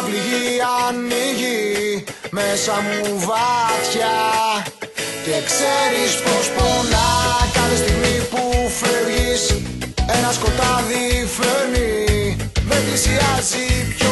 μια πληγή ανοίγει μέσα μου βάτια Και ξέρεις πως πολλά κάθε στιγμή που φεύγεις Ένα σκοτάδι φέρνει, δεν πλησιάζει πιο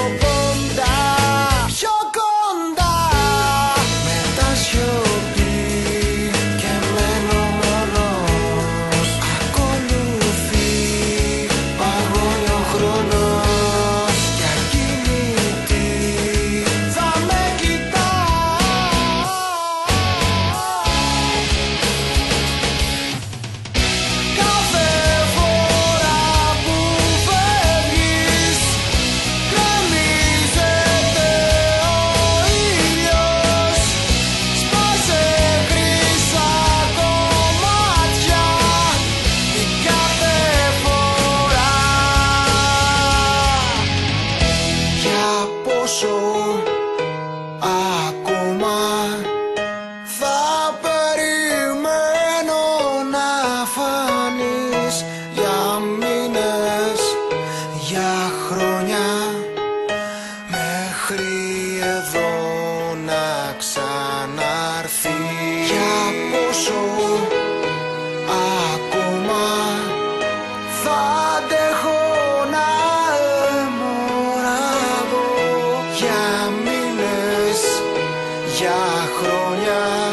για μήνες, για χρόνια.